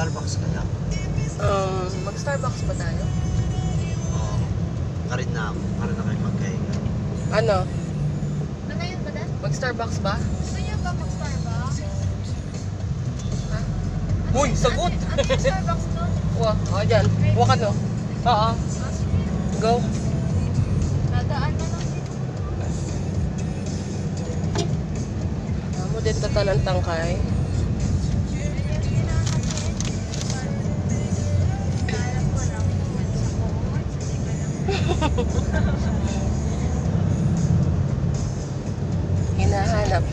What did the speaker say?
Starbucks na lang. Uh, Mag-Starbucks pa tayo? Oo. Karin na ako. Para na kayo magkahinga. Ano? Ano yun ba dad? Mag-Starbucks ba? Gusto niyo ba mag-Starbucks? Ha? Uy, sagot! Ano yung Starbucks doon? Wa, oh, dyan. Wa ka no? Oo. Ah, ah. Go. Nadaan na lang ano dito. Amo din tatalantang kay. Eh. Hinahanap.